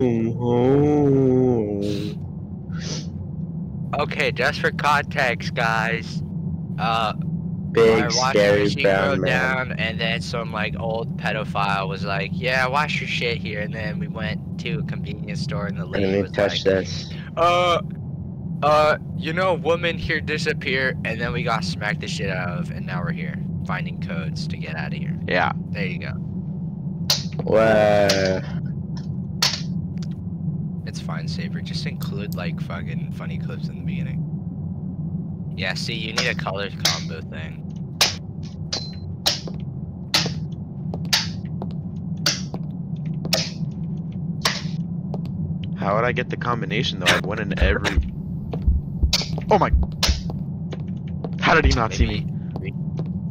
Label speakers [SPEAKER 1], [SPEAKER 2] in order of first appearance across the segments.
[SPEAKER 1] Okay, just for context, guys. Uh,
[SPEAKER 2] Big
[SPEAKER 1] I watched
[SPEAKER 2] scary
[SPEAKER 1] Machine Girl
[SPEAKER 2] brown man.
[SPEAKER 1] down, and then some like old pedophile was like, "Yeah, wash your shit here." And then we went to a convenience store, and the
[SPEAKER 2] Let
[SPEAKER 1] lady
[SPEAKER 2] me
[SPEAKER 1] was
[SPEAKER 2] touch
[SPEAKER 1] like,
[SPEAKER 2] this.
[SPEAKER 1] "Uh, uh, you know, woman here disappear," and then we got smacked the shit out of, and now we're here finding codes to get out of here.
[SPEAKER 3] Yeah.
[SPEAKER 1] There you go.
[SPEAKER 2] Wow.
[SPEAKER 1] It's fine, Saber. Just include like fucking funny clips in the beginning. Yeah, see, you need a color combo thing.
[SPEAKER 3] How would I get the combination though? I went in every. Oh my. How did he not see me?
[SPEAKER 1] Maybe,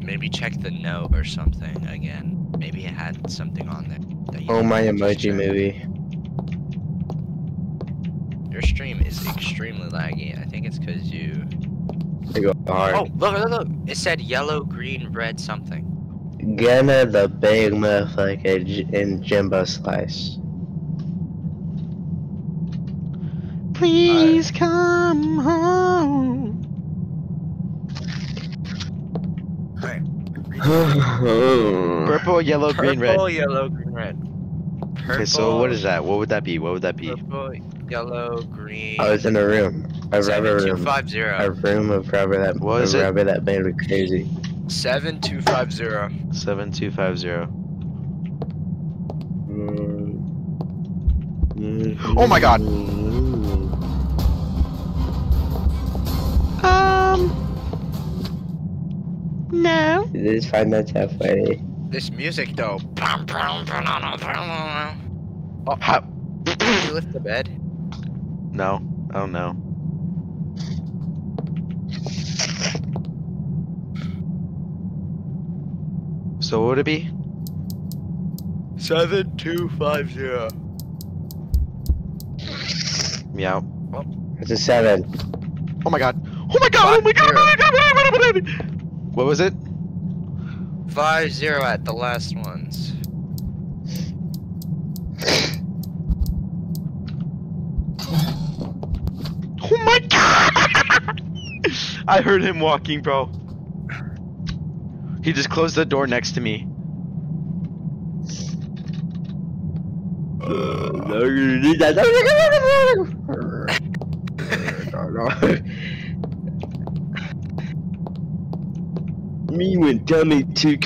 [SPEAKER 1] maybe check the note or something again. Maybe it had something on there. That you
[SPEAKER 2] Oh my emoji
[SPEAKER 1] check.
[SPEAKER 2] movie.
[SPEAKER 1] Your stream is extremely laggy. I think it's because you.
[SPEAKER 2] I go hard.
[SPEAKER 1] Oh, look, look, look! It said yellow, green, red, something.
[SPEAKER 2] Gonna the big motherfucker in Jimbo Slice.
[SPEAKER 3] Please come home.
[SPEAKER 1] Alright.
[SPEAKER 3] Purple, yellow, green, red.
[SPEAKER 1] Purple, yellow, green, red. Purple,
[SPEAKER 3] Okay, so what is that? What would that be? What would that be?
[SPEAKER 1] Purple, yellow, green.
[SPEAKER 2] I was in a room. A rubber
[SPEAKER 1] Seven
[SPEAKER 2] room.
[SPEAKER 1] five
[SPEAKER 2] A room of rubber that
[SPEAKER 3] What is
[SPEAKER 2] a
[SPEAKER 3] it?
[SPEAKER 2] rubber that made me crazy.
[SPEAKER 1] Seven two five zero.
[SPEAKER 3] Seven two five zero. Oh my God. Um. No.
[SPEAKER 2] This find that so funny.
[SPEAKER 1] This music though. Oh,
[SPEAKER 3] How?
[SPEAKER 1] did you lift the bed?
[SPEAKER 3] No. I don't know. So what would it be?
[SPEAKER 1] Seven two five zero.
[SPEAKER 3] Meow.
[SPEAKER 2] It's a seven.
[SPEAKER 3] Oh my god. Oh my god. Oh my god. Oh my god. Oh my god. What was it?
[SPEAKER 1] Five zero at the last ones.
[SPEAKER 3] Oh my god! I heard him walking, bro. He just closed the door next to me.
[SPEAKER 2] Me when Dummy Two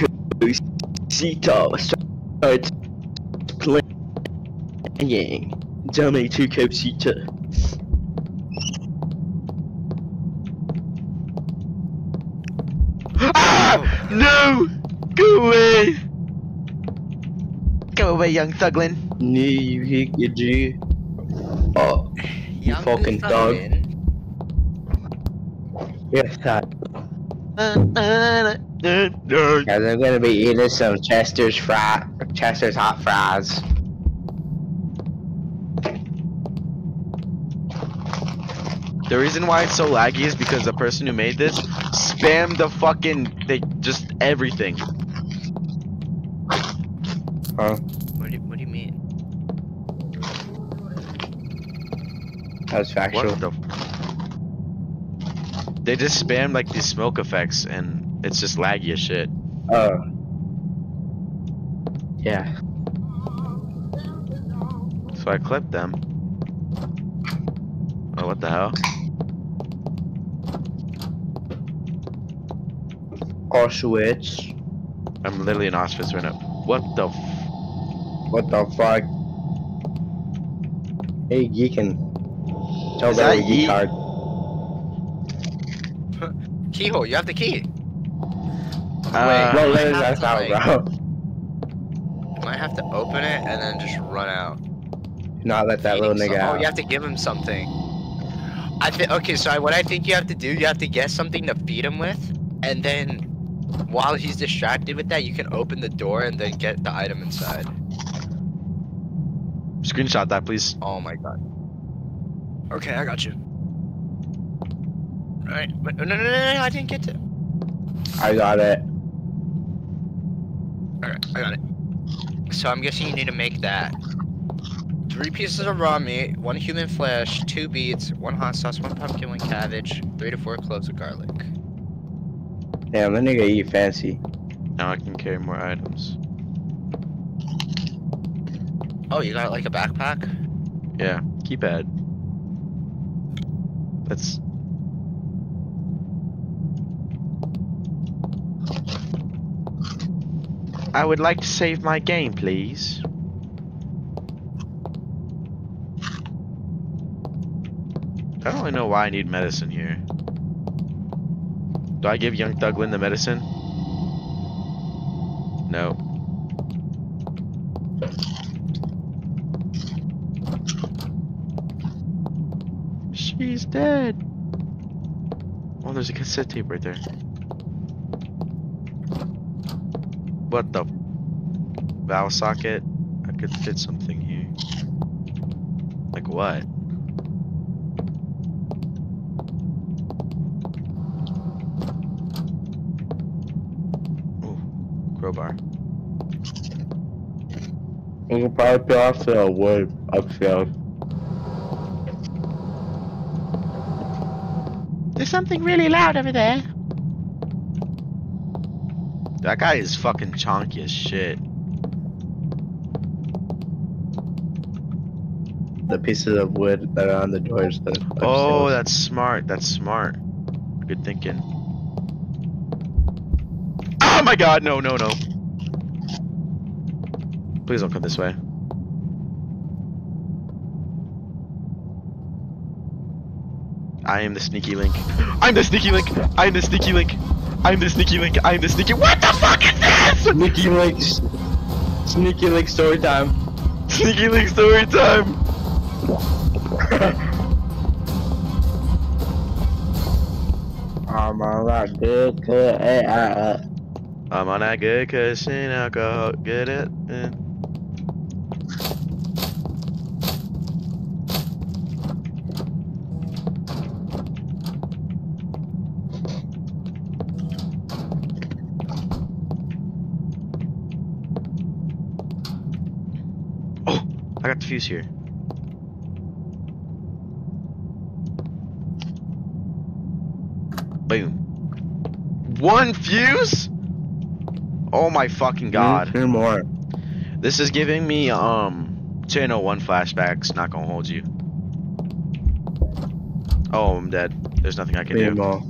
[SPEAKER 2] Cita starts playing. Dummy Two Cita.
[SPEAKER 3] Ah! No! Go away! Go away, young thuglin.
[SPEAKER 2] New you hit your G. Oh, You fucking dog. yeah, that. Guys, I'm gonna be eating some Chester's fry, Chester's hot fries.
[SPEAKER 3] The reason why it's so laggy is because the person who made this spammed the fucking they just everything.
[SPEAKER 2] Huh?
[SPEAKER 1] What do you, what do you mean?
[SPEAKER 2] That was factual.
[SPEAKER 3] What the? They just spam like these smoke effects and it's just laggy as shit.
[SPEAKER 2] Oh. Yeah.
[SPEAKER 3] So I clipped them. Oh, what the hell?
[SPEAKER 2] Auschwitz.
[SPEAKER 3] I'm literally in Auschwitz right now. What the? F
[SPEAKER 2] What the fuck? Hey, Geekin. Tell
[SPEAKER 3] Is
[SPEAKER 2] that
[SPEAKER 3] that
[SPEAKER 2] geek
[SPEAKER 3] Yeet?
[SPEAKER 2] card.
[SPEAKER 1] Keyhole. You have the key.
[SPEAKER 3] Uh,
[SPEAKER 2] Bro,
[SPEAKER 1] I
[SPEAKER 2] let
[SPEAKER 1] have to,
[SPEAKER 2] out,
[SPEAKER 1] like-
[SPEAKER 2] bro.
[SPEAKER 1] You might have to open it and then just run out.
[SPEAKER 2] Not let that little nigga
[SPEAKER 1] some- Oh,
[SPEAKER 2] out.
[SPEAKER 1] you have to give him something. I think. Okay, so I, what I think you have to do, you have to get something to feed him with, and then while he's distracted with that, you can open the door and then get the item inside.
[SPEAKER 3] Screenshot that, please.
[SPEAKER 1] Oh my god. Okay, I got you. Alright, but no, no, no, no, I didn't get to.
[SPEAKER 2] I got it.
[SPEAKER 1] Alright, I got it. So I'm guessing you need to make that. three pieces of raw meat, one human flesh, two beets, one hot sauce, one pumpkin, one cabbage, three to four cloves of garlic.
[SPEAKER 2] Damn, that nigga eat fancy.
[SPEAKER 3] Now I can carry more items.
[SPEAKER 1] Oh, you got like a backpack?
[SPEAKER 3] Yeah, keypad. That's. I would like to save my game, please. I don't really know why I need medicine here. Do I give young Thuglin the medicine? No. She's dead. Oh, there's a cassette tape right there. What the? Valve socket? I could fit something here. Like what? Crowbar.
[SPEAKER 2] We can probably put off the wood upstairs.
[SPEAKER 3] There's something really loud over there. That guy is fucking chonky as shit.
[SPEAKER 2] The pieces of wood that are on the doors. That
[SPEAKER 3] Oh, that's smart. That's smart. Good thinking. Oh my god, no, no, no. Please don't come this way. I am the sneaky link. I'm the sneaky link. I'm the sneaky link. I'm the sneaky link. I'm the sneaky. What the fuck is this?
[SPEAKER 2] Sneaky Link. Sneaky Link story time.
[SPEAKER 3] Sneaky link story time.
[SPEAKER 2] I'm on that good, good, eh, uh, uh.
[SPEAKER 3] I'm on that good cushion alcohol. Get it? Oh, I got the fuse here. Boom. One fuse? Oh my fucking god.
[SPEAKER 2] Two more.
[SPEAKER 3] This is giving me um channel one flashbacks, not gonna hold you. Oh, I'm dead. There's nothing I can
[SPEAKER 2] Three
[SPEAKER 3] do.
[SPEAKER 2] more.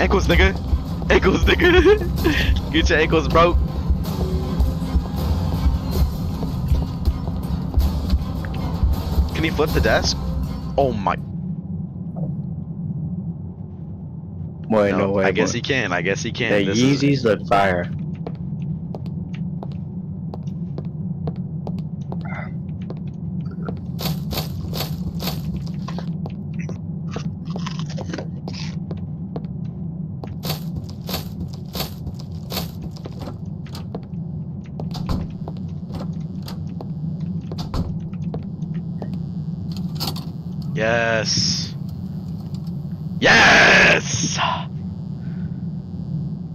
[SPEAKER 3] Ankles, nigga! Ankles, nigga! Get your ankles broke. Can he flip the desk? Oh my.
[SPEAKER 2] No,
[SPEAKER 3] no,
[SPEAKER 2] way.
[SPEAKER 3] I guess
[SPEAKER 2] boy.
[SPEAKER 3] he can. I guess he can.
[SPEAKER 2] The
[SPEAKER 3] This is-
[SPEAKER 2] Yeezys look fire.
[SPEAKER 3] Yes!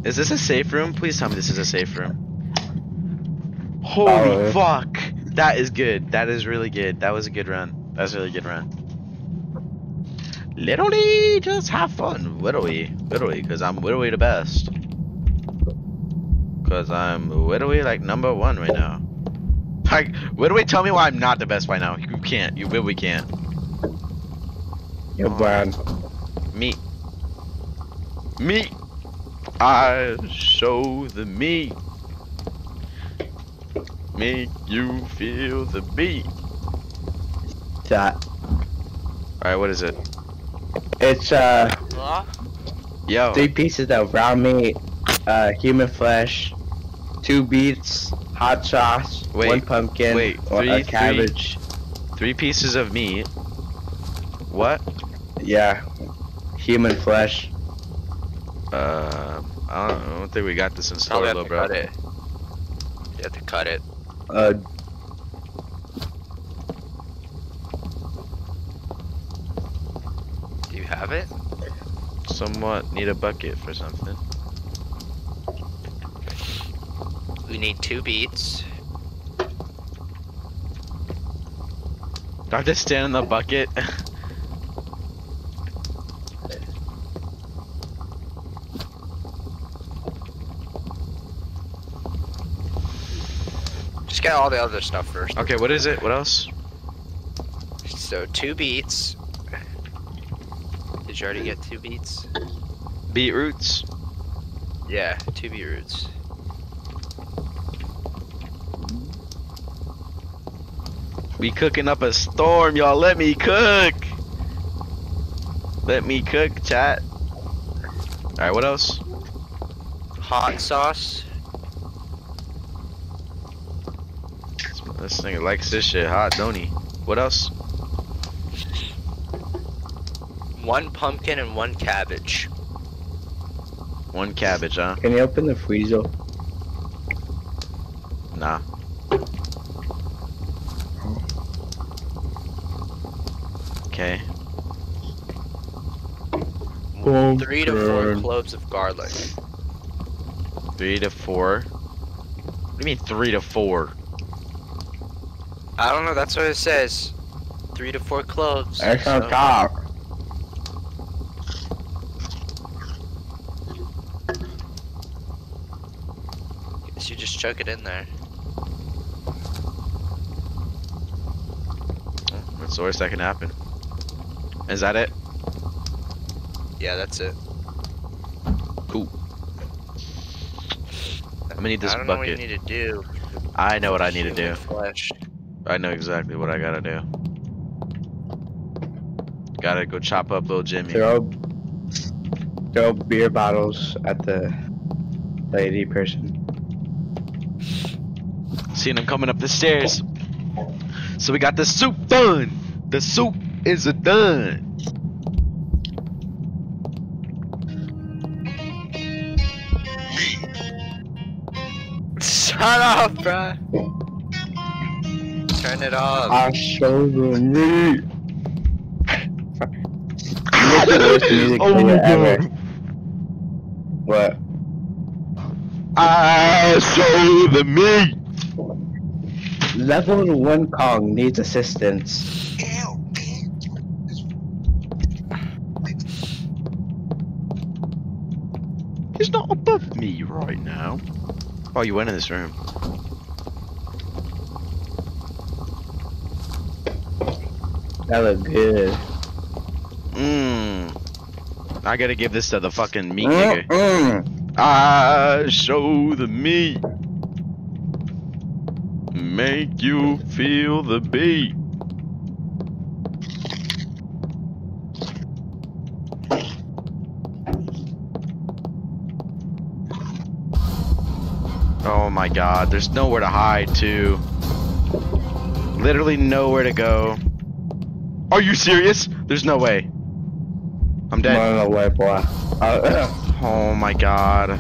[SPEAKER 3] Is this a safe room? Please tell me this is a safe room. Holy
[SPEAKER 2] Probably.
[SPEAKER 3] fuck. That is good. That is really good. That was a good run. That was a really good run. Literally, just have fun. Literally, literally, because I'm literally the best. Because I'm literally like number one right now. Like, literally tell me why I'm not the best right now. You can't. You literally can't.
[SPEAKER 2] You're blind.
[SPEAKER 3] Me. Meat. I show the meat. Make you feel the beat.
[SPEAKER 2] That.
[SPEAKER 3] Alright, what is it?
[SPEAKER 2] It's uh
[SPEAKER 3] Yo.
[SPEAKER 2] three pieces of raw meat, uh, human flesh, two beets, hot sauce,
[SPEAKER 3] Wait,
[SPEAKER 2] one pumpkin,
[SPEAKER 3] wait,
[SPEAKER 2] one-
[SPEAKER 3] three-
[SPEAKER 2] a
[SPEAKER 3] three-
[SPEAKER 2] cabbage.
[SPEAKER 3] Three pieces of meat. What?
[SPEAKER 2] Yeah, human flesh.
[SPEAKER 3] Uh, I don't, I don't think we got this installed, store, little bro.
[SPEAKER 1] Cut it. You have to cut it.
[SPEAKER 2] Uh.
[SPEAKER 1] Do you have it?
[SPEAKER 3] Somewhat. Need a bucket for something.
[SPEAKER 1] We need two beats.
[SPEAKER 3] Do I just stand in the bucket?
[SPEAKER 1] get all the other stuff first.
[SPEAKER 3] okay, what is it? What else?
[SPEAKER 1] So two beets. Did you already get two beets?
[SPEAKER 3] Beetroots.
[SPEAKER 1] Yeah, two beetroots.
[SPEAKER 3] We cooking up a storm, y'all. Let me cook. Let me cook, chat. Alright, what else?
[SPEAKER 1] Hot sauce.
[SPEAKER 3] This nigga likes this shit hot, don't he? What else?
[SPEAKER 1] One pumpkin and one cabbage.
[SPEAKER 3] One cabbage, huh?
[SPEAKER 2] Can you open the freezer?
[SPEAKER 3] Nah. Okay.
[SPEAKER 1] Three to four
[SPEAKER 2] Pumpkin.
[SPEAKER 1] cloves of garlic.
[SPEAKER 3] Three to four. What do you mean three to four?
[SPEAKER 1] I don't know, that's what it says. Three to four cloves.
[SPEAKER 2] That's
[SPEAKER 1] so-
[SPEAKER 2] on top.
[SPEAKER 1] Guess you just chuck it in there.
[SPEAKER 3] That's the worst that can happen. Is that it?
[SPEAKER 1] Yeah, that's it.
[SPEAKER 3] Cool. I'm gonna need this
[SPEAKER 1] I don't know what you need to do.
[SPEAKER 3] I know what I need to do.
[SPEAKER 1] Flesh.
[SPEAKER 3] I know exactly what I gotta do. Gotta go chop up little Jimmy.
[SPEAKER 2] Throw, throw beer bottles at the lady person.
[SPEAKER 3] Seeing him coming up the stairs. So we got the soup done. The soup is a done.
[SPEAKER 1] Shut up, bruh. Turn it off.
[SPEAKER 2] Ah, oh I show the meat. The worst music
[SPEAKER 3] oh my
[SPEAKER 2] video ever.
[SPEAKER 3] god.
[SPEAKER 2] What?
[SPEAKER 3] I show the meat.
[SPEAKER 2] Level 1 Kong needs assistance.
[SPEAKER 3] He's not above me right now. Oh, you went in this room.
[SPEAKER 2] That look good.
[SPEAKER 3] Mmm. I gotta give this to the fucking meat nigga.
[SPEAKER 2] Mm-mm.
[SPEAKER 3] I show the meat. Make you feel the beat. Oh my god, there's nowhere to hide too. Literally nowhere to go. Are you serious? There's no way. I'm dead.
[SPEAKER 2] Run away, boy. Uh,
[SPEAKER 3] Oh my god.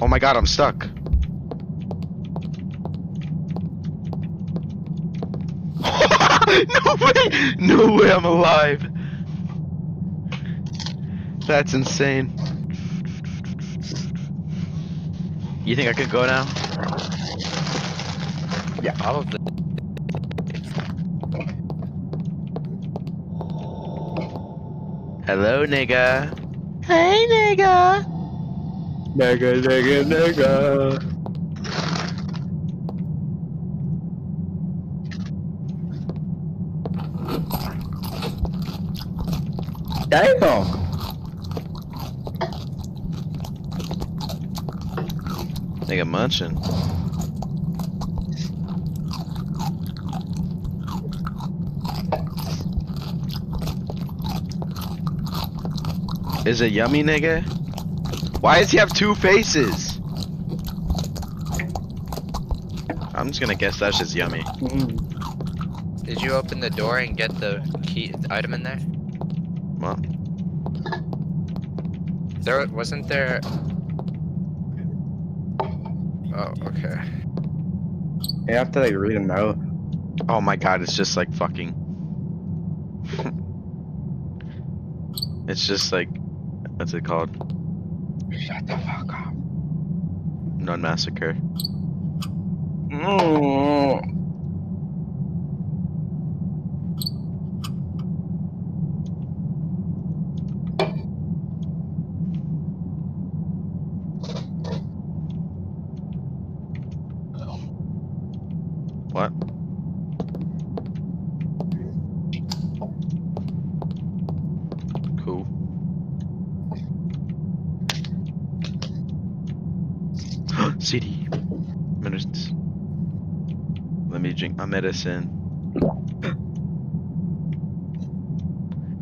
[SPEAKER 3] Oh my god, I'm stuck. no way! No way I'm alive! That's insane. You think I could go now?
[SPEAKER 1] Probably.
[SPEAKER 3] Hello, nigga. Hey, nigga.
[SPEAKER 2] nigga, nigga, nigga. Damn.
[SPEAKER 3] Nigga munching. Is it yummy, nigga? Why does he have two faces? I'm just gonna guess that's just yummy.
[SPEAKER 2] Mm.
[SPEAKER 1] Did you open the door and get the key item in there?
[SPEAKER 3] What?
[SPEAKER 1] There wasn't there. Oh, okay.
[SPEAKER 2] You have to like read them note.
[SPEAKER 3] oh my god, it's just like fucking. it's just like, what's it called?
[SPEAKER 2] Shut the fuck up.
[SPEAKER 3] Non massacre.
[SPEAKER 2] Mm.
[SPEAKER 3] What? Cool. Medicines. Let me drink my medicine.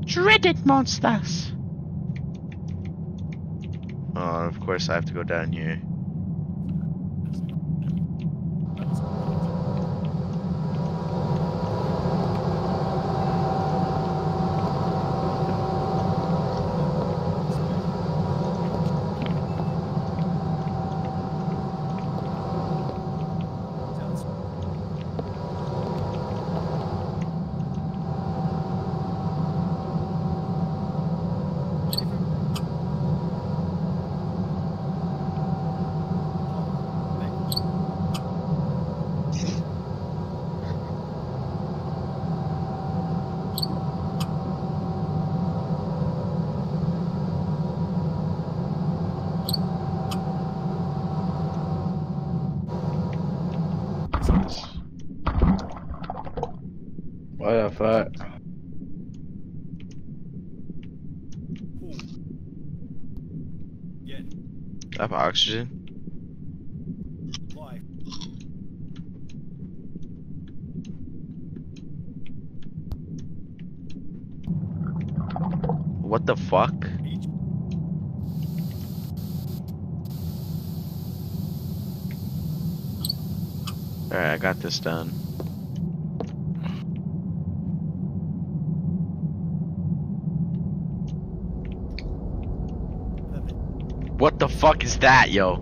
[SPEAKER 3] Dreaded monsters. Oh, of course I have to go down here.
[SPEAKER 2] Oh, what the fuck?
[SPEAKER 4] Yeah,
[SPEAKER 3] I have oxygen.
[SPEAKER 4] live.
[SPEAKER 3] What the fuck? Alright, I got this done. What the fuck is that, yo?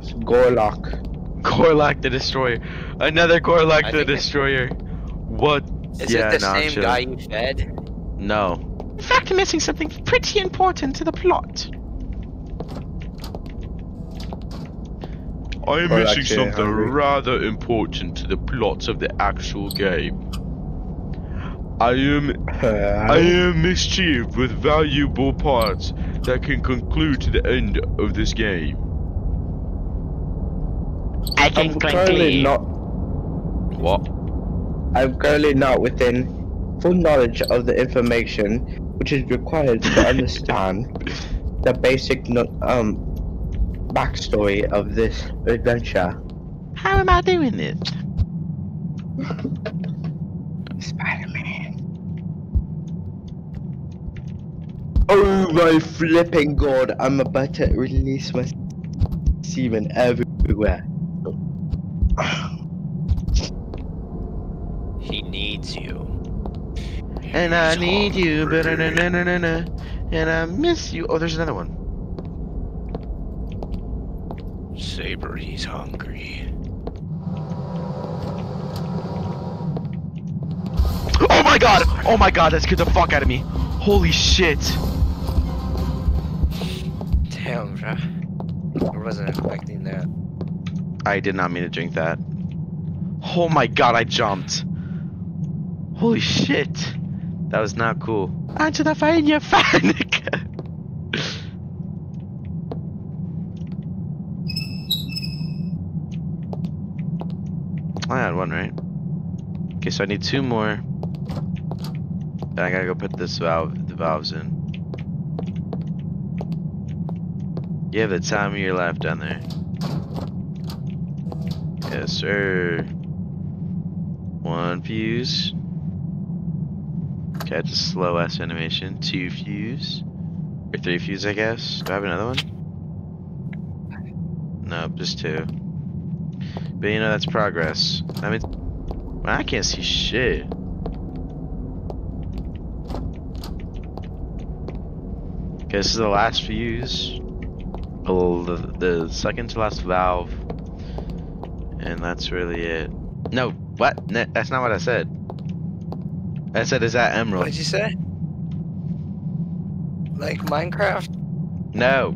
[SPEAKER 2] It's Gorlock.
[SPEAKER 3] Gorlak the Destroyer. Another Gorlock
[SPEAKER 1] I
[SPEAKER 3] the Destroyer. What?
[SPEAKER 1] Is
[SPEAKER 3] yeah,
[SPEAKER 1] it the
[SPEAKER 3] no,
[SPEAKER 1] same
[SPEAKER 3] chilling.
[SPEAKER 1] guy you fed?
[SPEAKER 3] No. In fact, I'm missing something pretty important to the plot. I am missing something
[SPEAKER 2] hungry.
[SPEAKER 3] rather important to the plot of the actual game. I am I am mischieved with valuable parts that can conclude to the end of this game. I
[SPEAKER 2] I'm currently not.
[SPEAKER 3] What?
[SPEAKER 2] I'm currently not within full knowledge of the information which is required to understand the basic no- um backstory of this adventure.
[SPEAKER 3] How am I doing this?
[SPEAKER 2] Spider-Man. Oh my flipping god! I'm about to release my semen everywhere.
[SPEAKER 1] He needs you.
[SPEAKER 3] And I need you,
[SPEAKER 1] but
[SPEAKER 3] ba-da-na-na-na-na, and I miss you. Oh, there's another one.
[SPEAKER 1] Saber, he's hungry.
[SPEAKER 3] Oh my god! Oh my god, that scared the fuck out of me. Holy shit.
[SPEAKER 1] Damn, bro. I wasn't expecting that.
[SPEAKER 3] I did not mean to drink that. Oh my god, I jumped. Holy shit. That was not cool. Onto the fire, you panic. I had one, right? Okay, so I need two more. And I gotta go put this valve, the valves in. You have the time of your life down there. Yes, sir. One fuse. Okay, it's a slow ass animation. Two fuse. Or three fuse, I guess. Do I have another one? Nope, just two. But you know, that's progress. I mean, I can't see shit. Okay, this is the last fuse. The, the second to last valve. And that's really it. No, what? No, that's not what I said. I said, is that emerald?
[SPEAKER 1] What did you say? Like Minecraft?
[SPEAKER 3] No.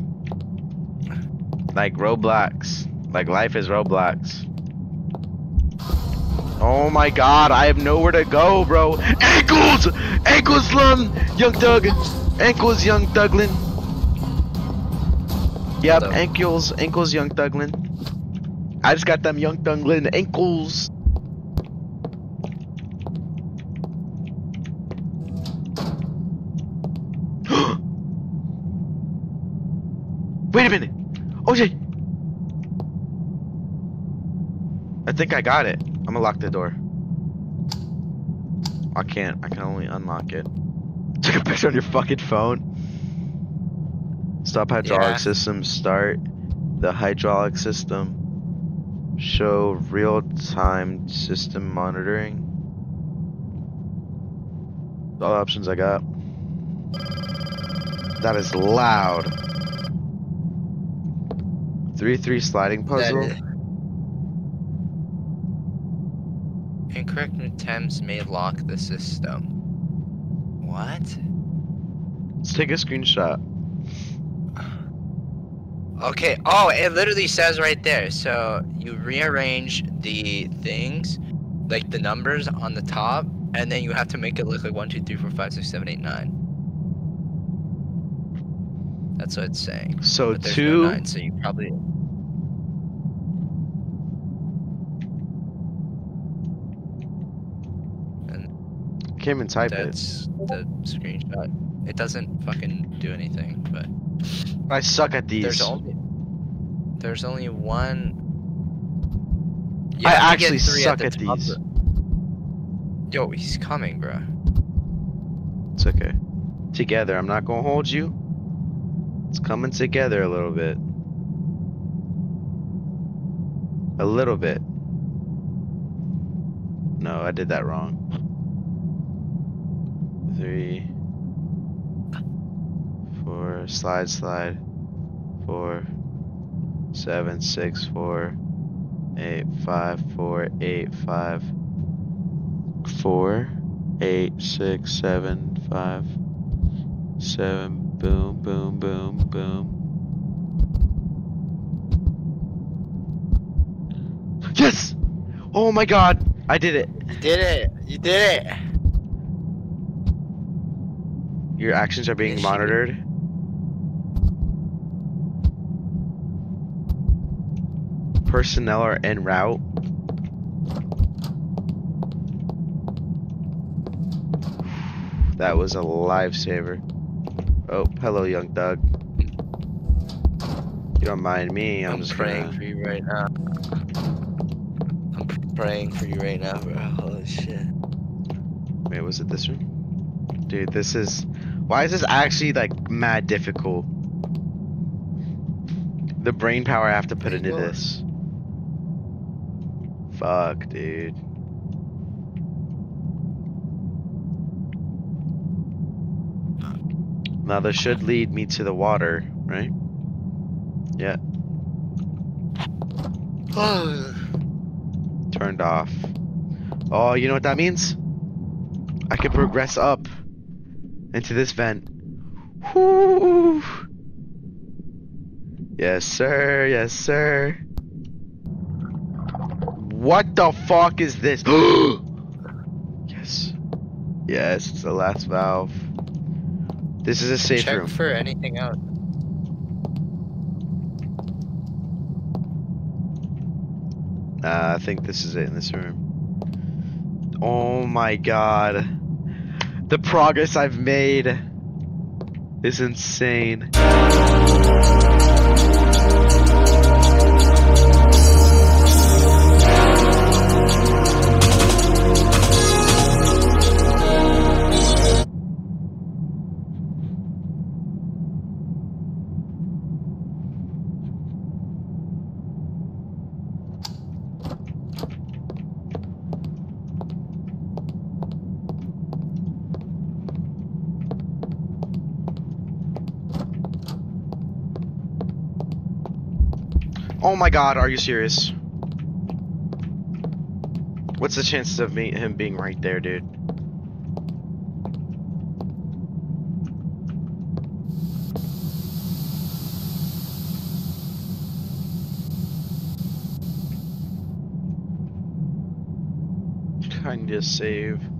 [SPEAKER 3] Like Roblox. Like life is Roblox. Oh my god, I have nowhere to go, bro. Ankles! Ankles, Lum! Young Doug! Ankles, Young Douglin. Yep, ankles, ankles, Young Douglin. I just got them Young Douglin ankles. Wait a minute! OJ! I think I got it. I'm gonna lock the door. I can't. I can only unlock it. Took a picture on your fucking phone. Stop hydraulic
[SPEAKER 1] Yeah.
[SPEAKER 3] system. Start the hydraulic system. Show real-time system monitoring. All the options I got. That is loud. Three three sliding puzzle.
[SPEAKER 1] Incorrect attempts may lock the system. What?
[SPEAKER 3] Let's take a screenshot.
[SPEAKER 1] Okay. Oh, it literally says right there. So you rearrange the things, like the numbers on the top, and then you have to make it look like one, two, three, four, five, six, seven, eight, nine. That's what it's saying.
[SPEAKER 3] So two.
[SPEAKER 1] no nine, so you probably.
[SPEAKER 3] Can't even type it.
[SPEAKER 1] That's the screenshot. It doesn't fucking do anything, but
[SPEAKER 3] I suck at these.
[SPEAKER 1] there's only there's only one. You
[SPEAKER 3] I
[SPEAKER 1] have to get
[SPEAKER 3] actually suck
[SPEAKER 1] the
[SPEAKER 3] at these.
[SPEAKER 1] of- Yo, he's coming, bro.
[SPEAKER 3] It's okay. Together, I'm not gonna hold you. It's coming together a little bit. A little bit. No, I did that wrong. Three. Slide, slide. Four. Seven, six, four. Eight, five, four, eight, five. Four eight, six, seven, five, seven, boom, boom, boom, boom. Yes! Oh my god! I did it!
[SPEAKER 1] You did it. You did it.
[SPEAKER 3] Your actions are being monitored. Personnel are en route. That was a lifesaver. Oh, hello, young Doug. You don't mind me? I'm,
[SPEAKER 1] I'm,
[SPEAKER 3] just
[SPEAKER 1] praying
[SPEAKER 3] gonna-
[SPEAKER 1] for you right now. I'm praying for you right now, bro. Holy shit.
[SPEAKER 3] Wait, was it this room? Dude, this is. Why is this actually like mad difficult? The brain power I have to put into
[SPEAKER 1] Well-
[SPEAKER 3] this. Fuck, dude. Now this should lead me to the water, right? Yeah, turned off. Oh, you know what that means? I can progress up into this vent. Whoo! Yes, sir. Yes, sir. What the fuck is this? yes. Yes, it's the last valve. This is a safe
[SPEAKER 1] Check
[SPEAKER 3] room.
[SPEAKER 1] for anything else.
[SPEAKER 3] Uh, I think this is it in this room. Oh my god. The progress I've made is insane. my god, are you serious? What's the chances of me him being right there, dude? Kinda save.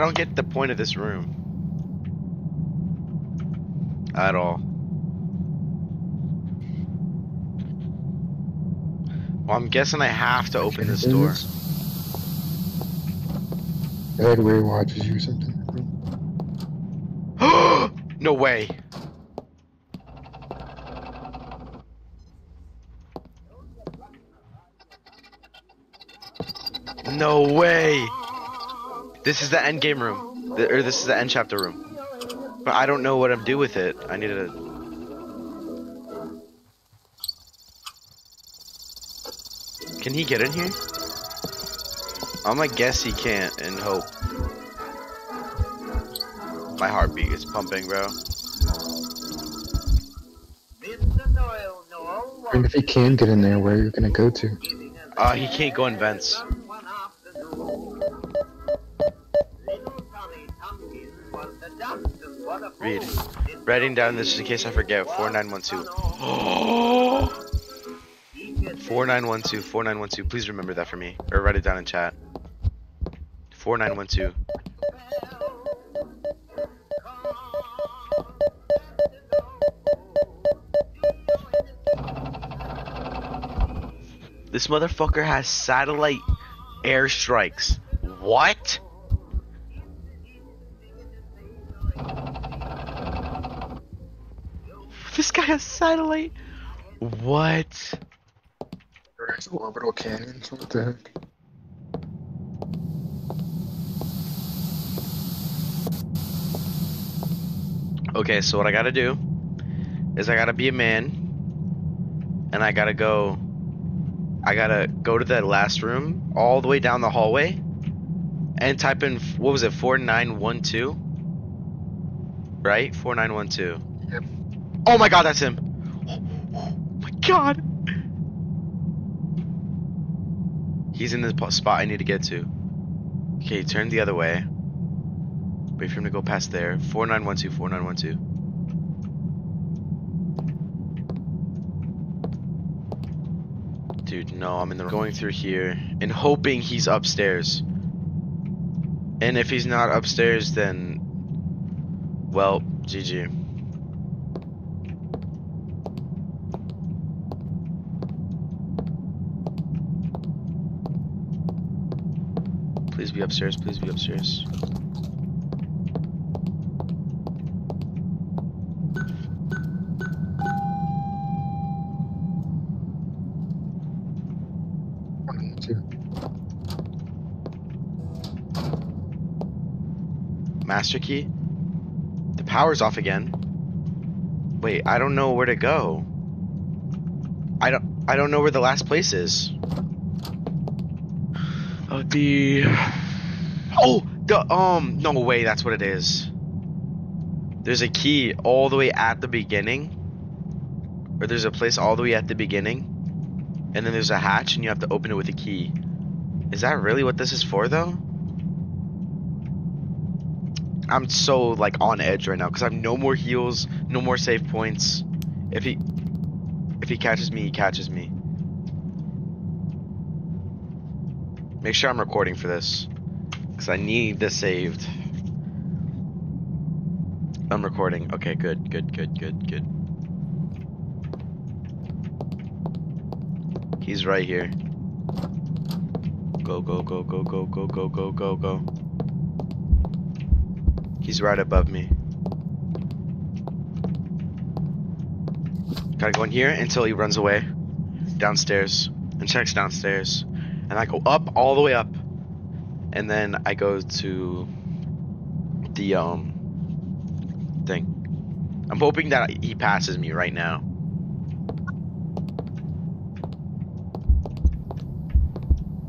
[SPEAKER 3] I don't get the point of this room. At all. Well, I'm guessing I have to open this door.
[SPEAKER 5] Ed Ray watches you or something.
[SPEAKER 3] no way. No way. This is the end game room, Th- or this is the end chapter room. But I don't know what I'm do with it. I need to. Can he get in here? I'm gonna guess he can't and hope. My heartbeat is pumping, bro.
[SPEAKER 5] And if he can get in there, where are you gonna go to?
[SPEAKER 3] Uh, he can't go in vents. Read. Writing down this in case I forget. 4912. 4912, 4912. Please remember that for me. Or write it down in chat. 4912. This motherfucker has satellite airstrikes. What? Guy has satellite. What?
[SPEAKER 5] There's orbital cannons. What the heck?
[SPEAKER 3] Okay, so what I gotta do is I gotta be a man, and I gotta go. I gotta go to that last room, all the way down the hallway, and type in what was it, four nine one two, right? Four nine one two.
[SPEAKER 5] Yep.
[SPEAKER 3] Oh my God, that's him. God. He's in the spot I need to get to. Okay, turn the other way. Wait for him to go past there. 4912, 4912. Dude, no, I'm in the going through here and hoping he's upstairs. And if he's not upstairs, then well, GG. Please be upstairs, please be upstairs. Master key? The power's off again. Wait, I don't know where to go. I don't I don't know where the last place is. Oh the the um no way that's what it is. There's a key all the way at the beginning. Or there's a place all the way at the beginning. And then there's a hatch and you have to open it with a key. Is that really what this is for though? I'm so like on edge right now because I have no more heals, no more save points. If he if he catches me, he catches me. Make sure I'm recording for this because I need this saved. I'm recording. Okay, good, good, good, good, good. He's right here. Go, go, go, go, go, go, go, go, go, go. He's right above me. Gotta go in here until he runs away. Downstairs. And checks downstairs. And I go up, all the way up and then I go to the um thing. I'm hoping that he passes me right now.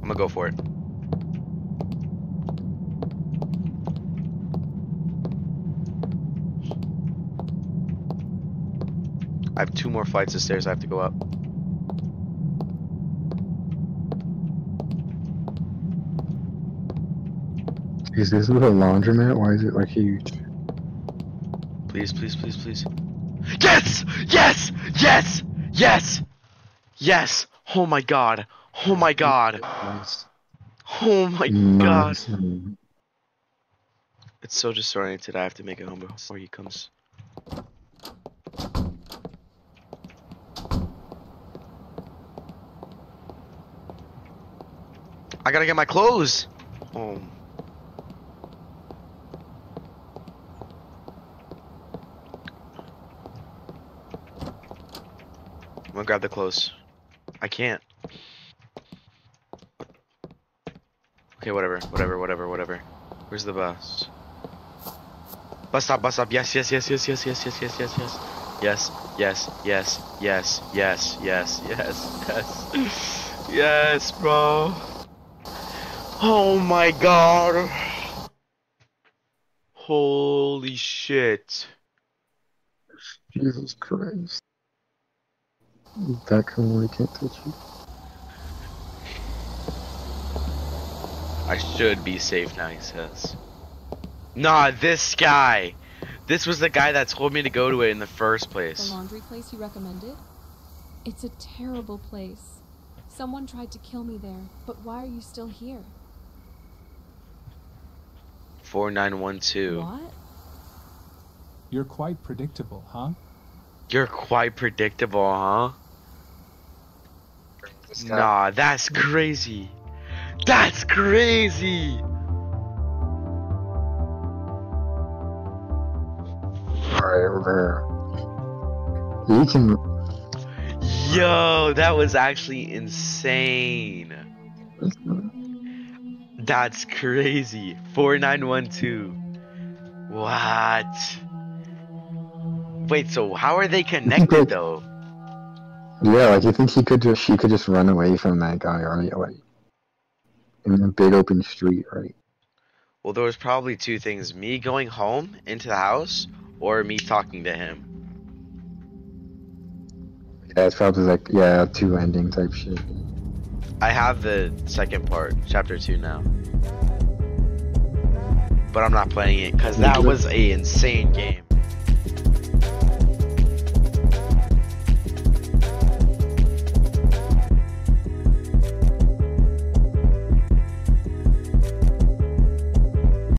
[SPEAKER 3] I'm gonna go for it. I have two more flights of stairs I have to go up.
[SPEAKER 5] Is this a laundromat? Why is it like huge?
[SPEAKER 3] Please, please, please, please. Yes! Yes! Yes! Yes! Yes! Oh my god. Oh my god.
[SPEAKER 5] Nice.
[SPEAKER 3] Oh my god. It's so disoriented. I have to make it home before he comes. I gotta get my clothes. Oh. I'm gonna grab the clothes. I can't. Okay, whatever, whatever, whatever, whatever. Where's the bus? Bus stop, bus stop. Yes, yes, yes, yes, yes, yes, yes, yes, yes, yes. Yes, yes, yes, yes, yes, yes, yes, yes. Yes, bro. Oh my god. Holy shit.
[SPEAKER 5] Jesus Christ. That come where he can't touch you.
[SPEAKER 3] I should be safe now, he says. Nah, this guy. This was the guy that told me to go to it in the first place.
[SPEAKER 6] The
[SPEAKER 3] place.
[SPEAKER 6] laundry place you recommended? It's a terrible place. Someone tried to kill me there, but why are you still here?
[SPEAKER 3] 4912.
[SPEAKER 6] What?
[SPEAKER 7] You're quite predictable, huh?
[SPEAKER 3] You're quite predictable, huh? Nah, that's crazy. That's crazy.
[SPEAKER 5] Alright, here. You can.
[SPEAKER 3] Yo, that was actually insane. That's crazy. 4912. What? Wait, so how are they connected though?
[SPEAKER 5] Yeah, like you think he could just she could just run away from that guy, right? Like in a big open street, right?
[SPEAKER 3] Well, there was probably two things me going home into the house or me talking to him.
[SPEAKER 5] Yeah, it's probably like yeah, two ending type shit.
[SPEAKER 3] I have the second part, chapter 2 now. But I'm not playing it because that was a insane game.